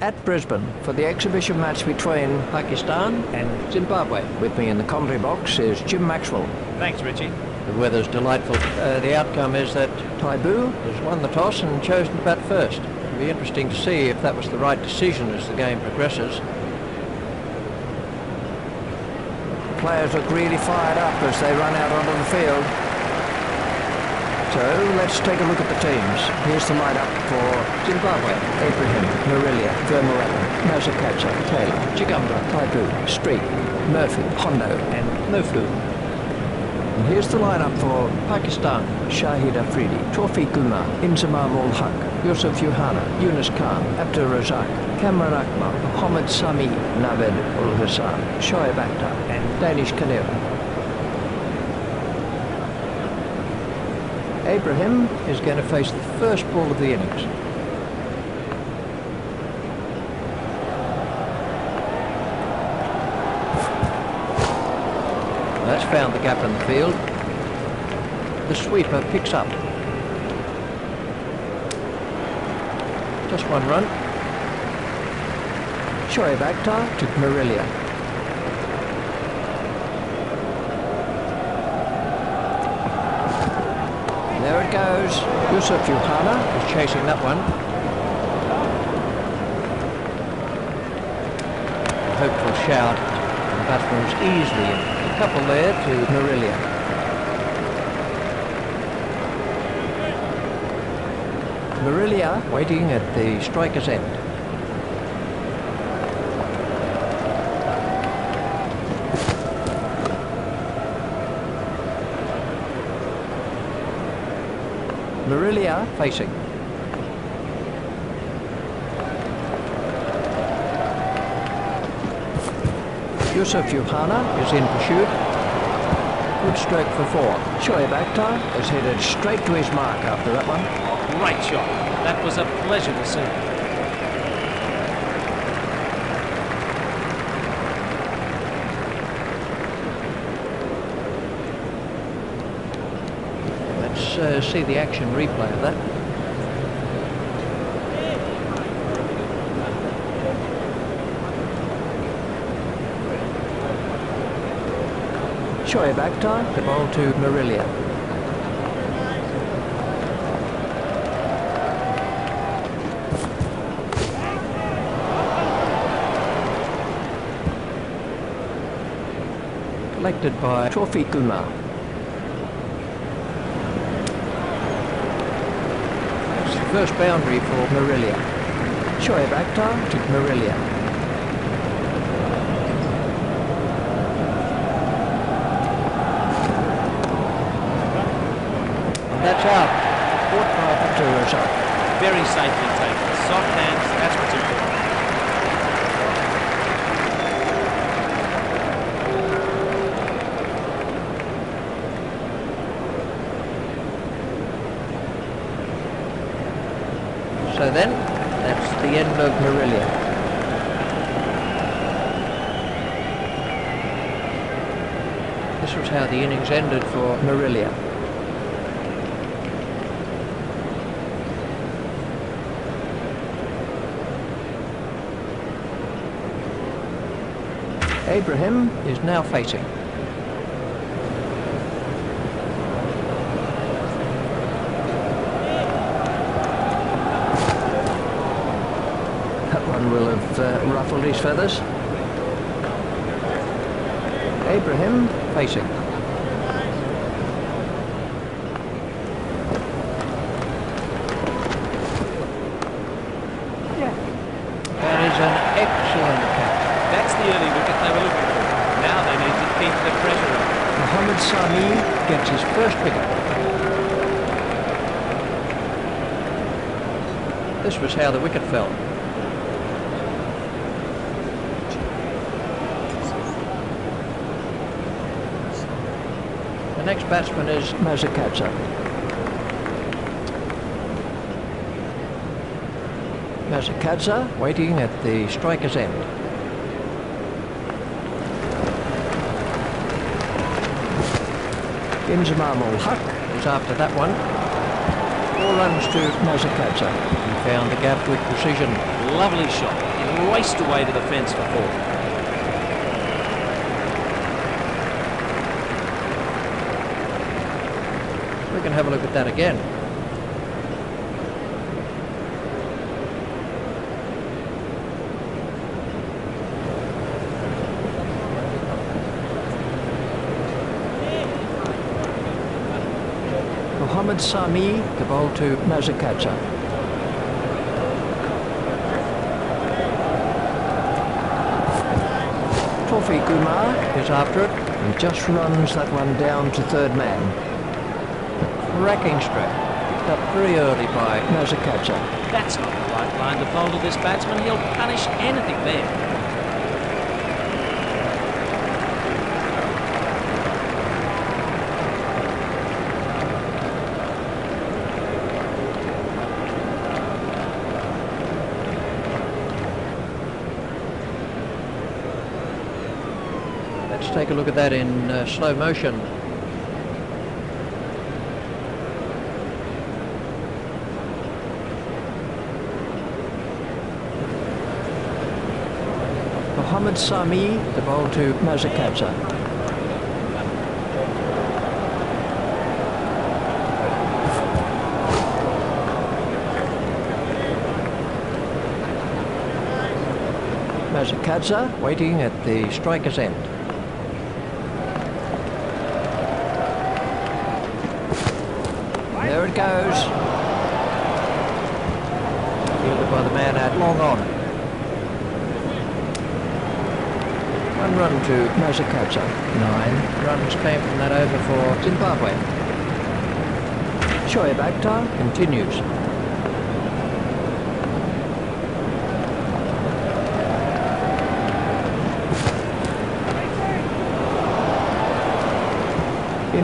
at Brisbane for the exhibition match between Pakistan and Zimbabwe. With me in the commentary box is Jim Maxwell. Thanks, Richie. The weather's delightful. Uh, the outcome is that Taibu has won the toss and chosen to bat first. It'll be interesting to see if that was the right decision as the game progresses. Players look really fired up as they run out onto the field. So let's take a look at the teams. Here's the lineup for Zimbabwe. Abraham, Marillier, Vermeulen, Masakadza, Taylor, Chigumbura, Taibu, Streak, Murphy, Hondo and Mpofu. And here's the lineup for Pakistan. Shahid Afridi, Tawfiq Umar, Inzamam ul Haq, Yusuf Yohana, Yunus Khan, Abdur Razak, Kamran Akmal, Mohammad Sami, Naved ul Hassan, Shoaib Akhtar and Danish Kaneria. Abraham is going to face the first ball of the innings. That's found the gap in the field. The sweeper picks up. Just one run. Shoaib to Marillier. There it goes. Yusuf Yohana is chasing that one. A hopeful shout. The batsman was easily in. A couple there to Marillier. Marillier waiting at the striker's end. Marillier facing. Yusuf Yohana is in pursuit. Good stroke for four. Shoaib Akhtar is headed straight to his mark after that one. Great shot. That was a pleasure to see. Let's uh, see the action replay of that. Shoaib Akhtar, the ball to Marillier. Collected by Tawfiq Umar. That's the first boundary for Marillier. Shoaib Akhtar to Marillier. That's out. By Abdur Razak. Very safely taken. Soft hands, that's what's important. So then, that's the end of Marillier. This was how the innings ended for Marillier. Abraham is now facing. That one will have uh, ruffled his feathers. Abraham facing. That is an excellent catch. That's the early wicket they were looking for. Now they need to keep the pressure on. Mohammad Sami gets his first wicket. This was how the wicket fell. The next batsman is Masakadza. Masakadza waiting at the striker's end. Inzamam Haq is after that one. Four runs to Masakadza. He found the gap with precision. Lovely shot. He raced away to the fence for four. We can have a look at that again. Mohammad Sami, the ball to Masakadza. Tawfiq Umar is after it and just runs that one down to third man. Cracking stroke. Picked up very early by Masakadza. That's not the right line to bowl to this batsman. He'll punish anything there. Let's take a look at that in uh, slow motion. Mohammad Sami, the ball to Masakadza. Masakadza waiting at the striker's end. There it goes. Fielded by the man at long on. One run to Masakadza. Nine runs came from that over for Zimbabwe. Shoaib Akhtar continues.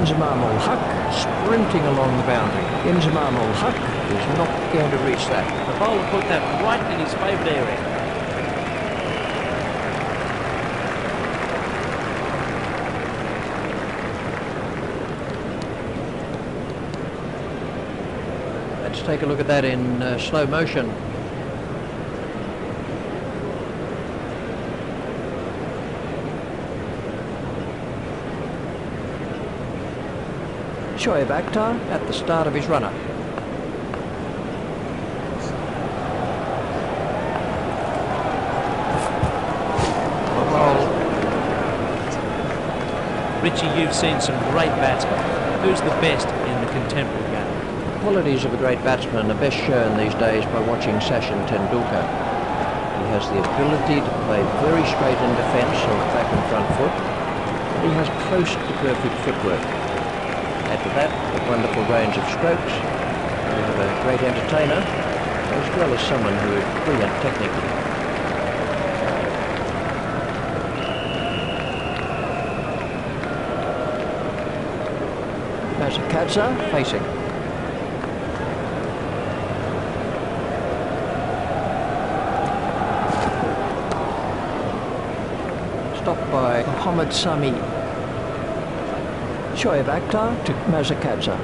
Inzamam ul Haq Sprinting along the boundary. Inzamam ul Haq Is not going to reach that. The bowler put that right in his favourite area. Let's take a look at that in uh, slow motion. Shoaib Akhtar At the start of his run-up. Richie, you've seen some great batsmen. Who's the best in the contemporary game? The qualities of a great batsman are best shown these days by watching Sachin Tendulkar. He has the ability to play very straight in defence on the back and front foot. He has close to perfect footwork. That a wonderful range of strokes. Have a great entertainer, as well as someone who is brilliant technically. Masakadza Facing. Stopped by Mohammad Sami. Shoaib Akhtar to Masakadza.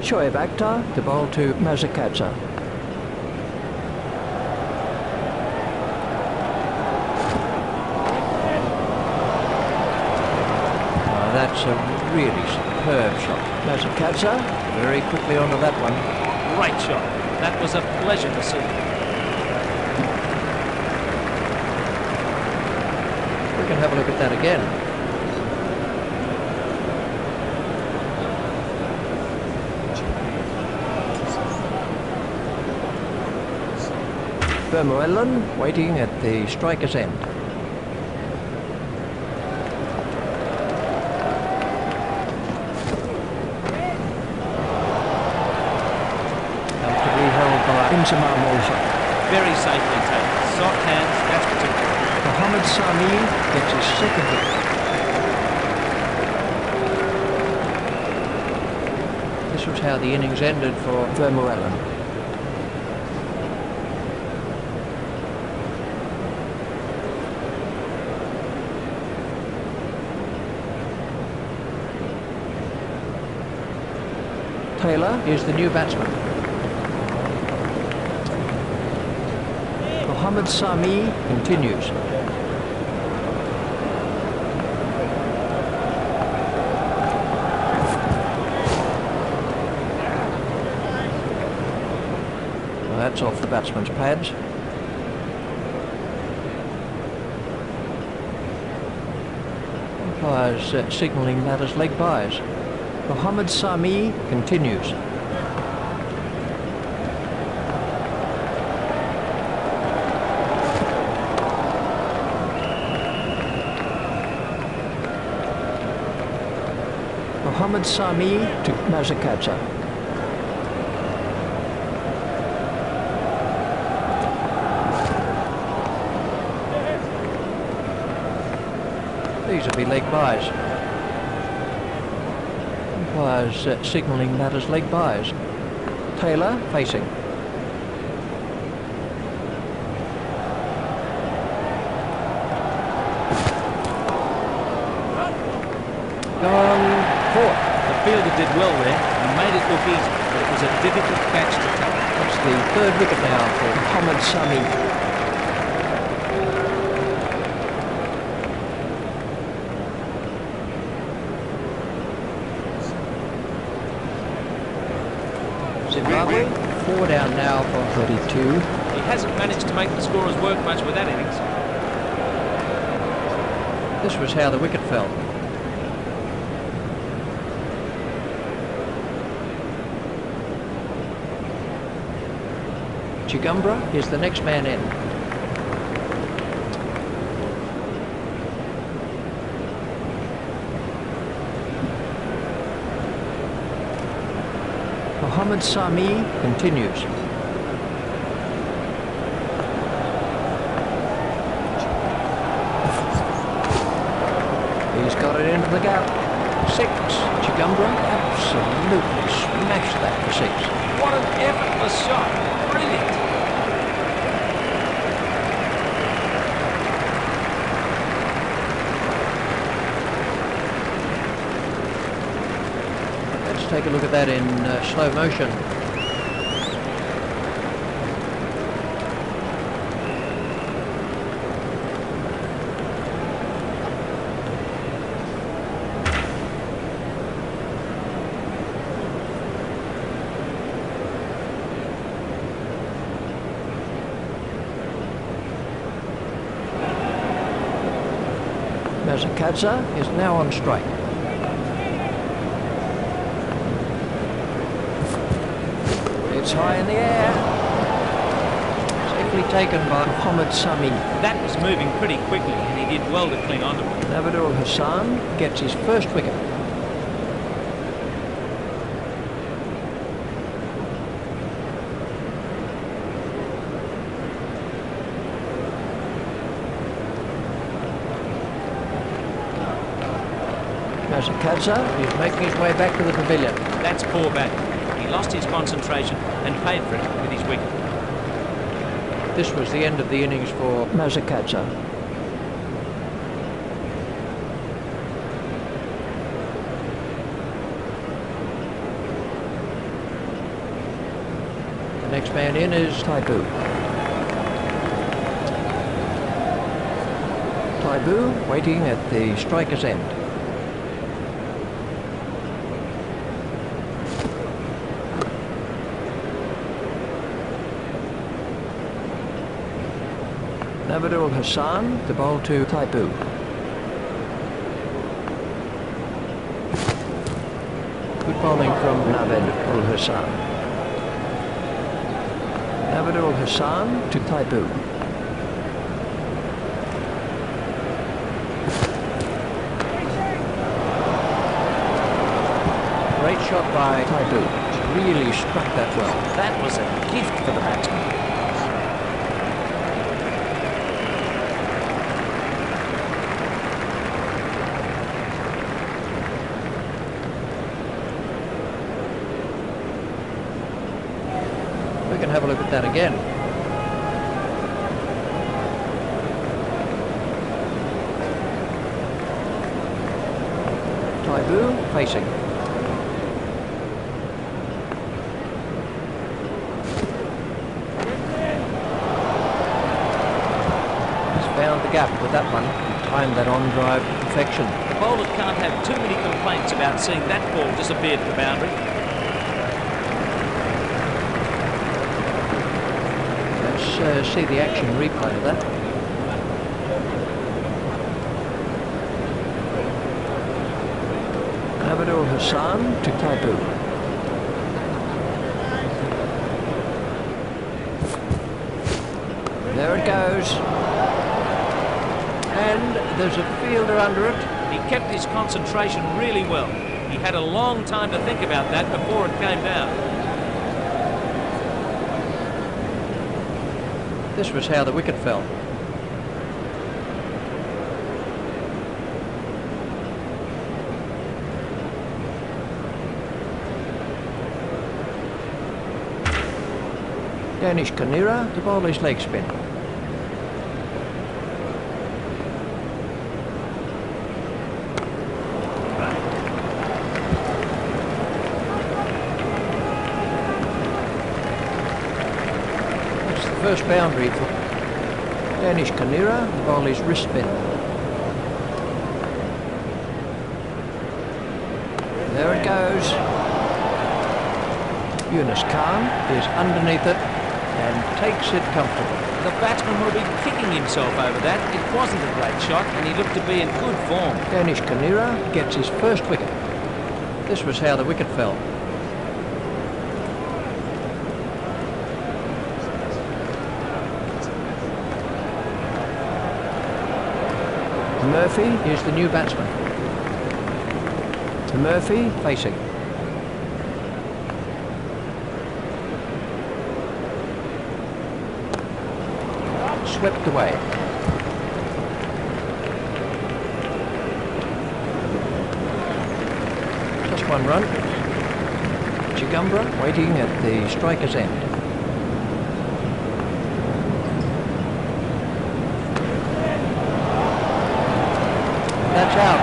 Shoaib Akhtar, the ball to. Now that's a really superb shot. Masakadza Very quickly onto that one. Great shot. That was a pleasure to see. We can have a look at that again. Vermeulen waiting at the striker's end. into Very safely taken. Soft hands, that's particular. Mohamed Sami gets his second hit. This was how the innings ended for Vermeulen. Taylor is the new batsman. Mohammed Sami Continues. Well, that's off the batsman's pads. Umpires uh, signalling that as leg byes. Mohammed Sami Continues. Mohammed Sami to Masakadza. These will be leg byes. Umpires uh, signalling that as leg byes. Taylor facing. Gone four. The fielder did well there and made it look easy, but it was a difficult catch to cover. That's the third wicket now for Mohammed Sami. Zimbabwe. Four down now for 32. He hasn't managed to make the scorers work much with that innings. This was how the wicket fell. Chigumbura is the next man in. Mohammed Sami Continues. He's got it into the gap. Six. Chigumbura absolutely smashed that for six. What an effortless shot. Brilliant. Let's take a look at that in uh, slow motion. Masakadza is now on strike. It's high in the air. Safely taken by Mohammed Sami. That was moving pretty quickly and he did well to cling on to it. Naved ul Hassan gets his first wicket. Masakadza He's making his way back to the pavilion. That's poor batting. He lost his concentration and paid for it with his wicket. This was the end of the innings for Masakadza. the next man in is Taibu. Taibu waiting at the striker's end. Naved ul Hassan The bowl to Taibu. good bowling from Naved ul Hassan. Naved ul Hassan to Taibu. great shot by Taibu. really struck that well. That was a gift for the batsman. that again. Taibu facing. He's found the gap with that one timed that on drive to perfection. The bowler can't have too many complaints about seeing that ball disappear to the boundary. Uh, see the action replay of that. Abdul Hassan to Taibu. There it goes. And there's a fielder under it. He kept his concentration really well. He had a long time to think about that before it came down. This was how the wicket fell. Danish Kaneria, the ball is leg spin. First boundary for Danish Kaneria, the ball is wrist spin. There it goes. Yunus Khan is underneath it and takes it comfortably. The batsman will be kicking himself over that. It wasn't a great shot and he looked to be in good form. Danish Kaneria gets his first wicket. This was how the wicket fell. Murphy is the new batsman. Murphy facing. Swept away. Just one run. Chigumbura waiting at the striker's end. That's out.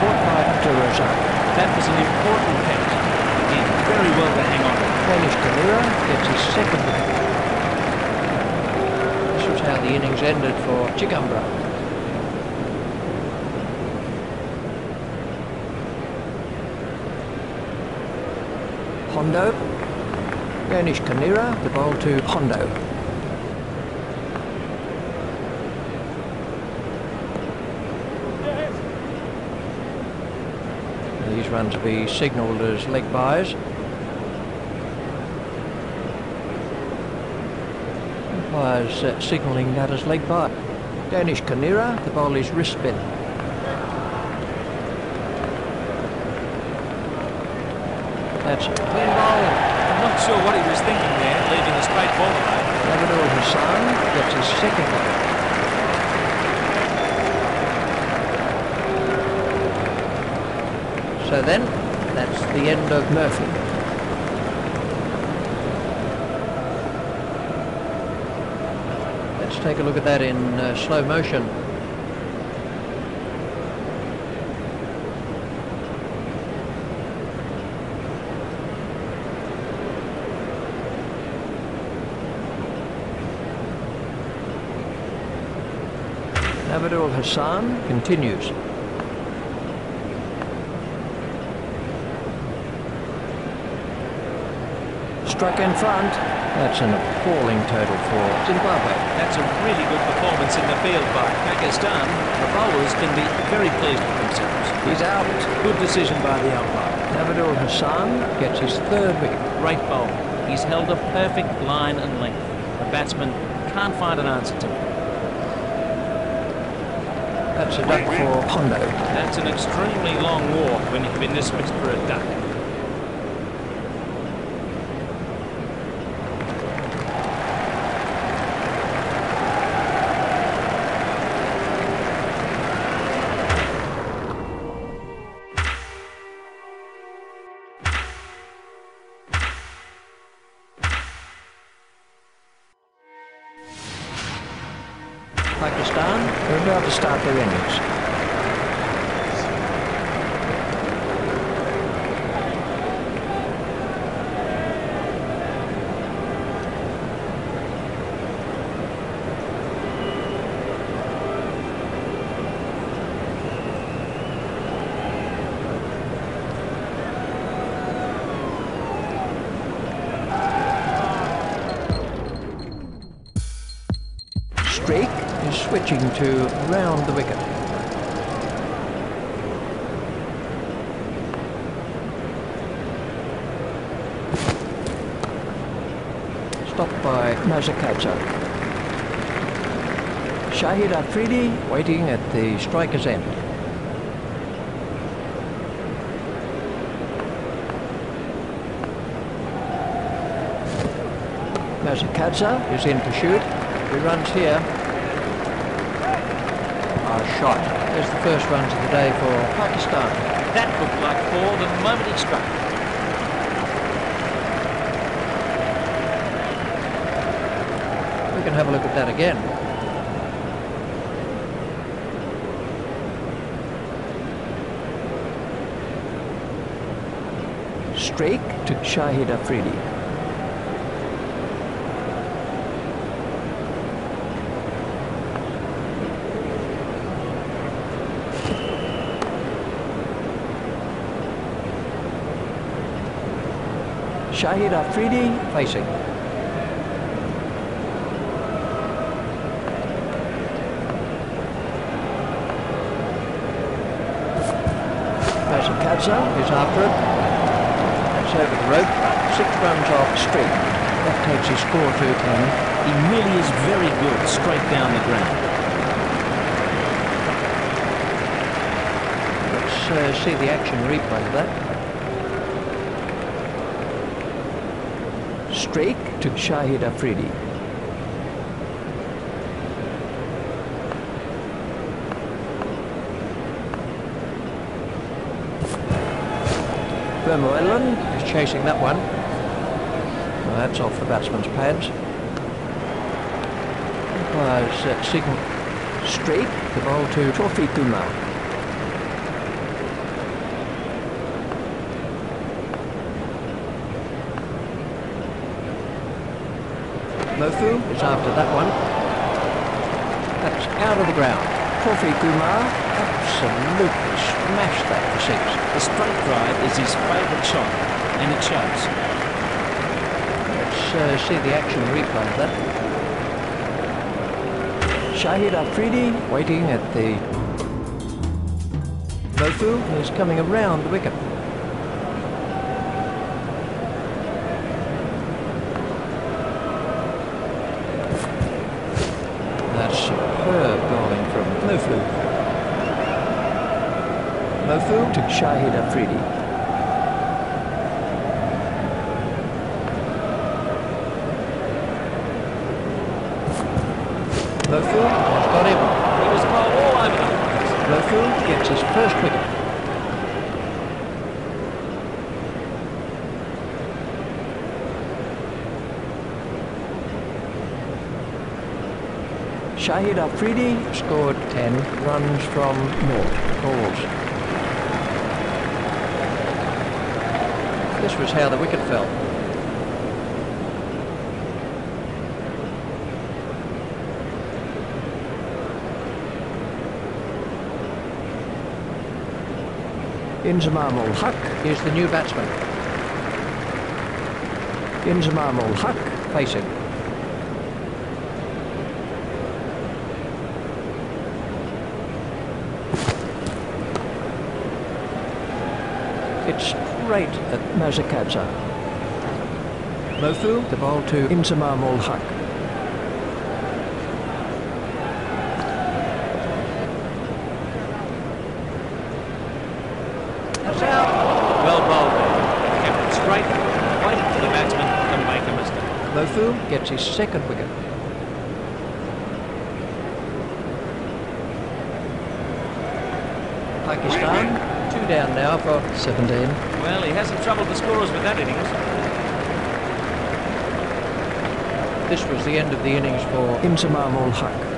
Caught by Abdurrazak. That was an important catch. He did very well to hang on. Danish gets his second. This was how the innings ended for Chigumbura. Hondo. Danish Kaneria, the ball to Hondo. These runs will be signalled as leg byes. Umpires uh, signalling that as leg bye. Danish Kaneria, the ball is wrist spin. That's a clean bowl. I'm not sure what he was thinking there, leaving a straight ball away. Labrador Hassan gets his second wicket. So then, that's the end of Murphy. Take a look at that in uh, slow motion. Abdul Hassan continues. Struck in front. That's an appalling total for Zimbabwe. That's a really good performance in the field by Pakistan. The bowlers can be very pleased with themselves. He's out. Good decision by the umpire. Naved ul Hassan gets his third wicket. Great bowl. He's held a perfect line and length. The batsman can't find an answer to it. That's a duck for Hondo. That's an extremely long walk when you've been dismissed for a duck. Switching to round the wicket. Stopped by Masakadza. Shahid Afridi, waiting at the striker's end. Masakadza, is in shoot. He runs here. Shot. There's the first runs of the day for Pakistan. That looked like four the moment he struck. We can have a look at that again. streak to Shahid Afridi. Shahid Afridi facing. Masakadza is after it. That's over the rope. Six runs off streak. That takes his score to 10. He really is very good straight down the ground. Let's uh, see the action replay of that. Streak to Shahid Afridi. Vermeulen is chasing that one. Well, that's off the batsman's pads. Umpires uh, signal straight the ball to Tawfiq Umar. Mpofu is after that one. That's out of the ground. Tawfiq Umar Absolutely smashed that for six. The straight drive is his favourite shot, and it shows. Let's uh, see the action replay of that. Shahid Afridi Waiting at the... Mpofu is coming around the wicket. That's superb bowling from Mpofu. Mpofu to Shahid Afridi. Mpofu has got him. He was bowled all over the place. Mpofu gets his first wicket. Shahid Afridi Scored 10 runs from naught balls. This was how the wicket fell. Inzamam ul Haq. Here's the new batsman Inzamam ul Haq facing. It's straight at Masakadza. Mpofu, the ball to Inzamam ul Haq. Well bowled there. Kept it straight, waited for the batsman to make a mistake. Mpofu gets his second wicket. Pakistan, two down now for 17. Well, he hasn't troubled the scorers with that innings. This was the end of the innings for Inzamam ul Haq.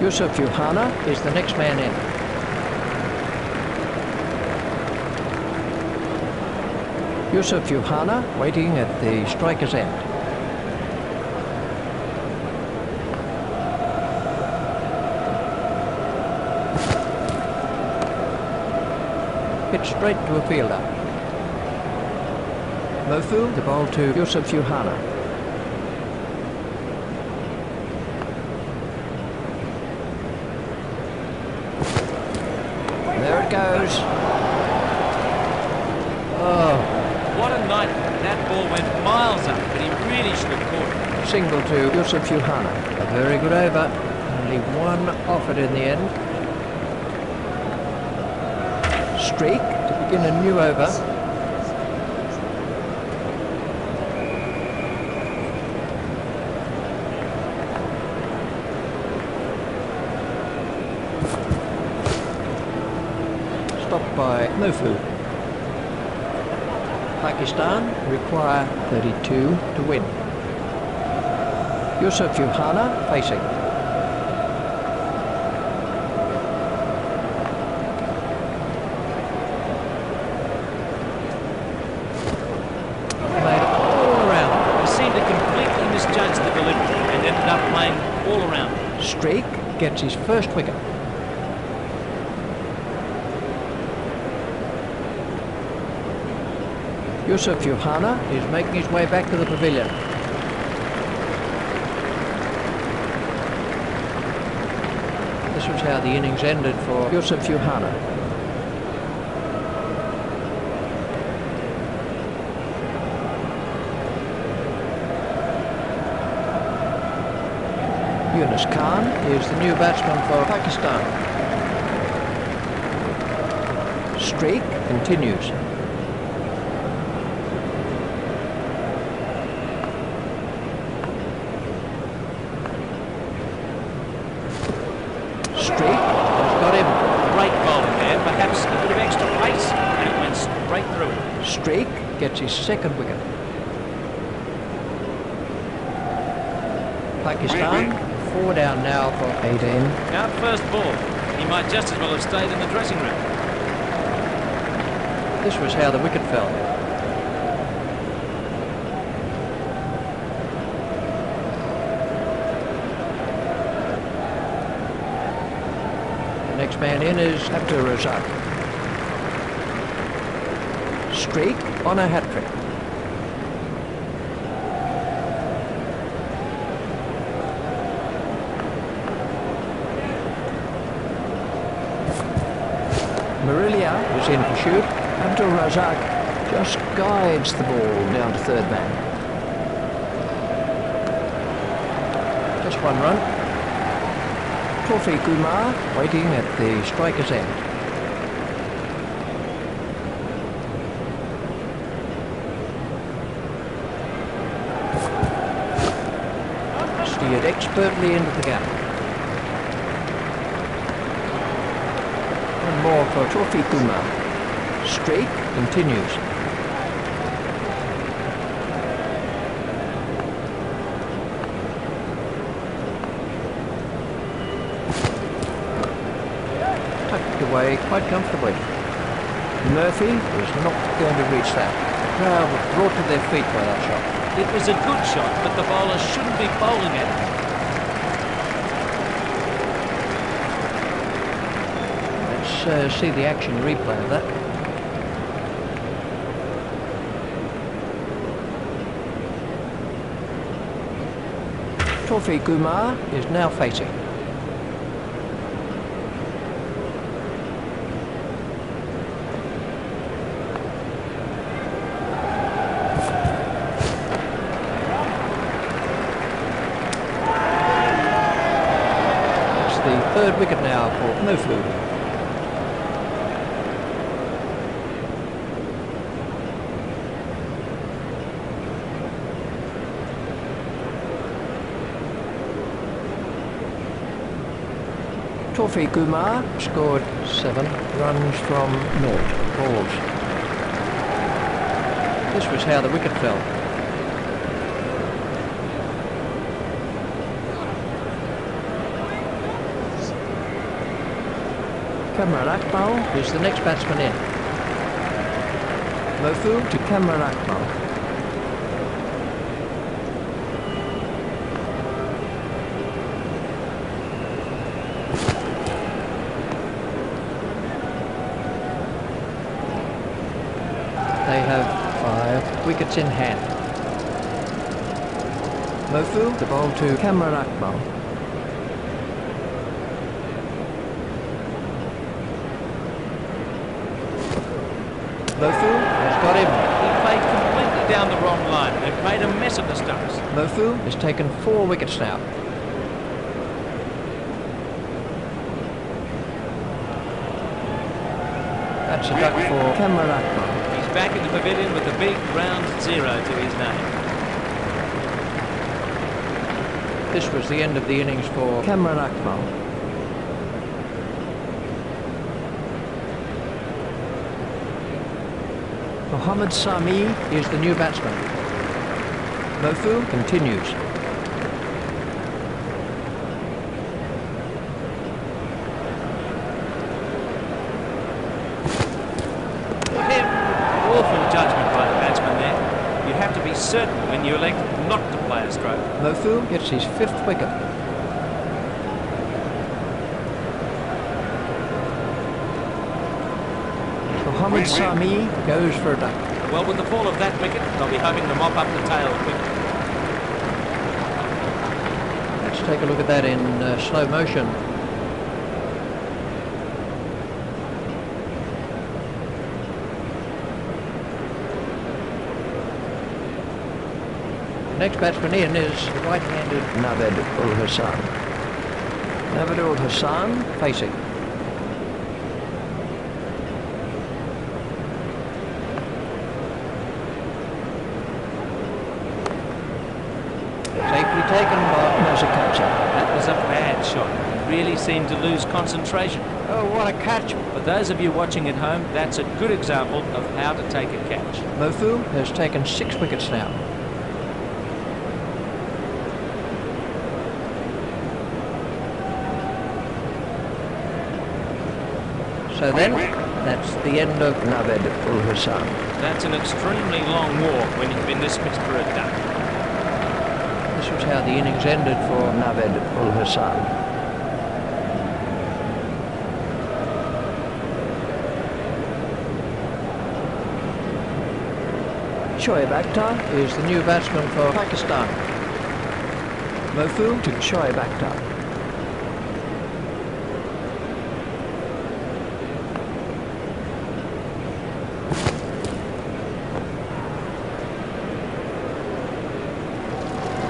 Yusuf Yohana is the next man in. Yusuf Yohana Waiting at the striker's end. hit straight to a fielder. Mpofu, the ball to Yusuf Yohana. There it goes. Oh, What a night. That ball went miles up, but he really should have caught it. single to Yusuf Yohana. A very good over. Only one off it in the end. Streak to begin a new over. Stopped by Mpofu. Pakistan require 32 to win. Yusuf Yohana facing. Made it all around. He seemed to completely misjudge the delivery and ended up playing all around. Streak gets his first wicket. Yusuf Yohana is making his way back to the pavilion. This was how the innings ended for Yusuf Yohana. Yunus Khan is the new batsman for Pakistan. Streak continues. Streak has got him. Great bowling there, perhaps a bit of extra pace, and it went straight through it. Streak gets his second wicket. Pakistan, four down now for 18. Out first ball. He might just as well have stayed in the dressing room. This was how the wicket fell. The next man in is Abdur Razak. Streak on a hat Marillier Was in pursuit. Abdul Razak just guides the ball down to third man. Just one run. Tawfiq Umar Waiting at the striker's end. Steered expertly into the gap. One more for Tawfiq Umar. Streak continues. Tucked away quite comfortably. Murphy was not going to reach that. The crowd were brought to their feet by that shot. It was a good shot, but the bowler shouldn't be bowling at it. Let's uh, see the action replay of that. Tawfiq Umar Is now facing. It's the third wicket now for Mpofu. Tawfiq Umar Scored seven runs from naught balls. This was how the wicket fell. Kamran Akmal Is the next batsman in? Mpofu to Kamran Akmal. they have five wickets in hand. Mpofu, the ball to Kamran Akmal. Mpofu has got him. He played completely down the wrong line and made a mess of the stumps. Mpofu Has taken four wickets now. That's a duck for Kamran Akmal. He's back in the pavilion with a big round zero to his name. This was the end of the innings for Kamran Akmal. Mohammed Sami. is the new batsman. Mpofu Continues. Him, awful judgment by the batsman there. You have to be certain when you elect not to play a stroke. Mpofu Gets his fifth wicket. Mohammed Sami Goes for a duck. Well, with the fall of that wicket, they'll be hoping to mop up the tail quickly. Let's take a look at that in uh, slow motion. Next batsman in is the right-handed Naved ul Hassan. Naved ul Hassan facing. Safely taken by has a catcher. That was a bad shot. He really seemed to lose concentration. Oh, what a catch! For those of you watching at home, that's a good example of how to take a catch. Mpofu Has taken six wickets now. So then, that's the end of Naved ul Hassan. That's an extremely long walk when you've been dismissed for a duck. This was how the innings ended for Naved ul Hassan. Shoaib Akhtar. is the new batsman for Pakistan. Mpofu to Shoaib Akhtar.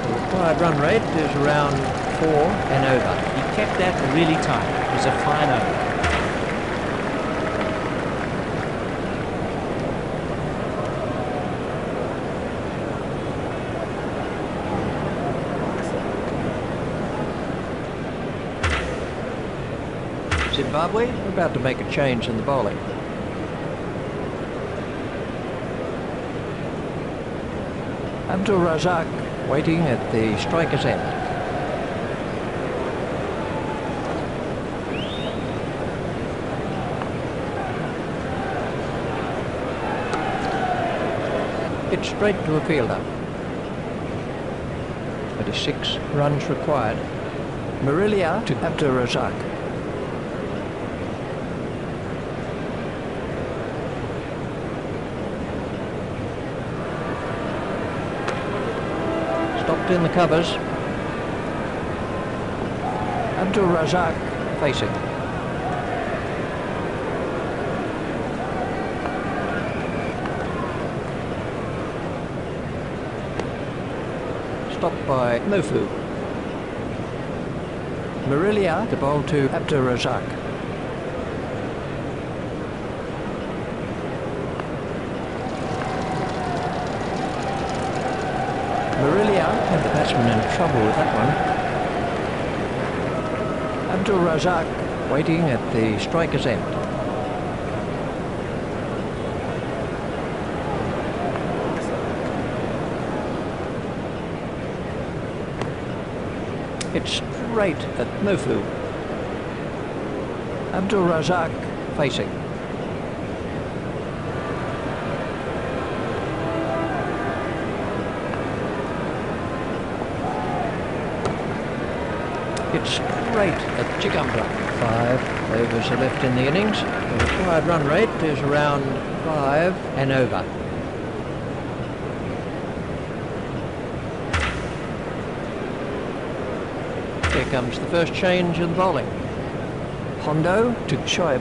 The required run rate is around four and over. He kept that really tight. It was a fine over. Zimbabwe are about to make a change in the bowling. Abdul Razak Waiting at the striker's end. It's straight to a fielder. 36 runs required. Marillier to Abdul Razak. In the covers, Abdul Razak facing. Stopped by Mpofu. Marillier the ball to Abdul Razak. Had the batsman in trouble with that one. Abdul Razak Waiting at the striker's end. It's straight at Mpofu. Abdul Razak facing. It's straight at Chigumbura. Five overs are left in the innings. The required run rate is around five and over. Here comes the first change in bowling. Hondo to Choi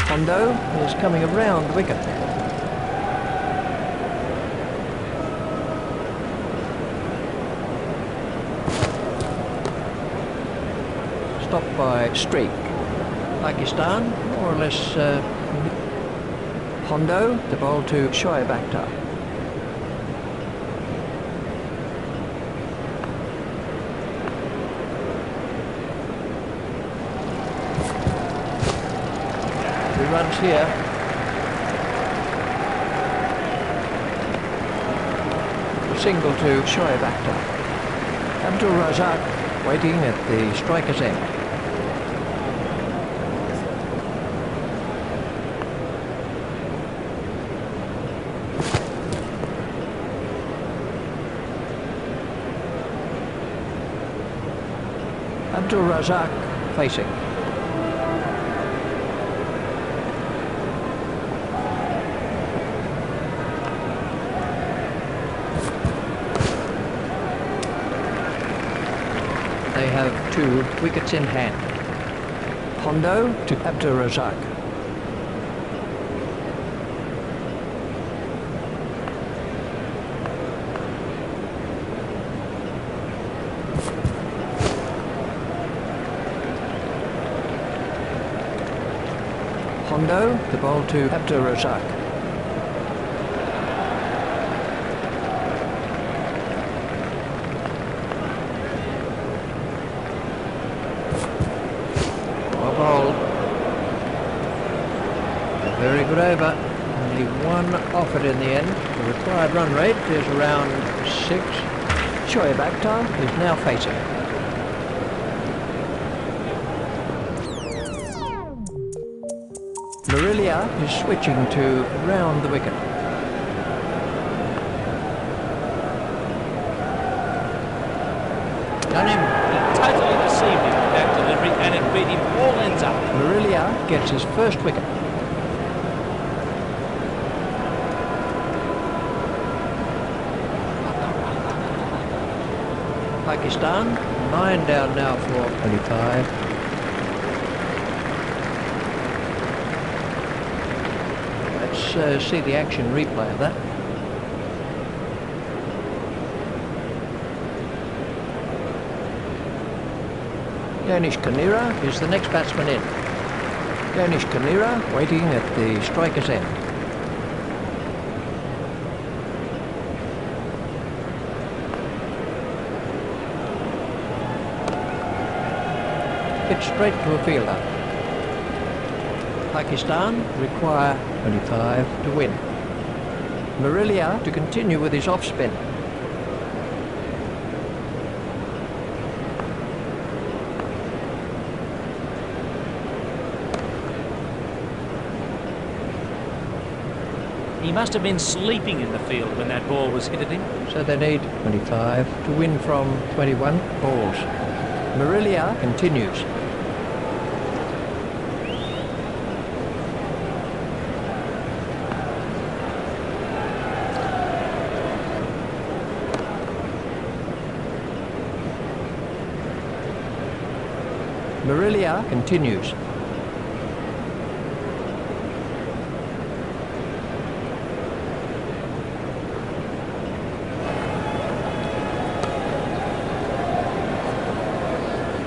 Hondo is coming around wicket. By Streak. Pakistan, more or less uh, Hondo, the ball to Shoaib Akhtar. Three runs here. Single to Shoaib Akhtar. Abdul Razak waiting at the striker's end. Abdul Razak facing. They have two wickets in hand. Hondo to Abdul Razak. The ball to Abdul Razak. Well bowled. A very good over. Only one offered in the end. The required run rate is around six. Shoaib Akhtar is now facing. Is switching to round the wicket. Done him. Totally deceived him with that delivery and it beat him all ends up. Marillier gets his first wicket. Pakistan, nine down now for 25. Let's uh, see the action replay of that. Danish Kaneria is the next batsman in. Danish Kaneria waiting at the striker's end. Hit straight to a fielder. Pakistan require 25 to win. Marillier to continue with his off spin. He must have been sleeping in the field when that ball was hit at him. So they need 25 to win from 21 balls. Marillier continues. Marillier continues.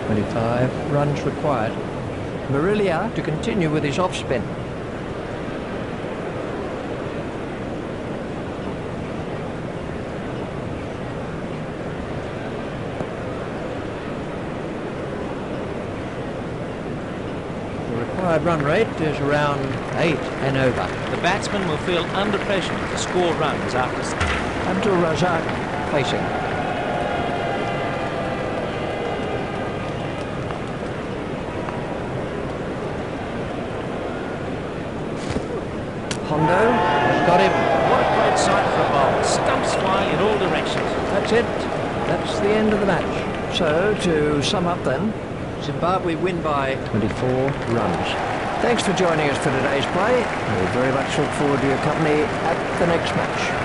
Twenty-five runs required. Marillier to continue with his off spin. The required run rate is around eight and over. The batsman will feel under pressure to score runs after Abdul Razak facing. Hondo has got him. What a great sight for a bowl. Stumps flying in all directions. That's it. That's the end of the match. So, to sum up then, Zimbabwe win by 24 runs. thanks for joining us for today's play. We very much look forward to your company at the next match.